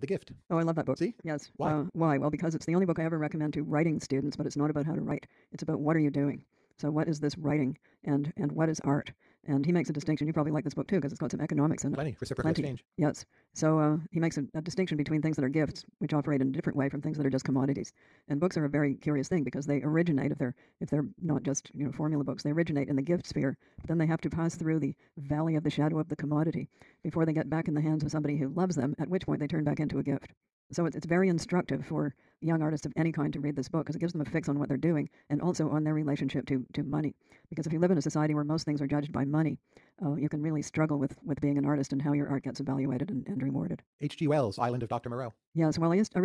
The Gift. Oh, I love that book. See? Yes. Why? Uh, why? Well, because it's the only book I ever recommend to writing students, but it's not about how to write. It's about what are you doing. So what is this writing and and what is art? And he makes a distinction. You probably like this book too because it's got some economics in it. Plenty. Reciprocal Plenty. exchange. Yes. So uh, he makes a, a distinction between things that are gifts, which operate in a different way from things that are just commodities. And books are a very curious thing because they originate if they're if they're not just you know formula books, they originate in the gift sphere. But then they have to pass through the valley of the shadow of the commodity before they get back in the hands of somebody who loves them. At which point they turn back into a gift. So it's, it's very instructive for young artists of any kind to read this book because it gives them a fix on what they're doing and also on their relationship to, to money. Because if you live in a society where most things are judged by money, uh, you can really struggle with, with being an artist and how your art gets evaluated and, and rewarded. H.G. Wells, Island of Dr. Moreau. Yes, well, I, used, I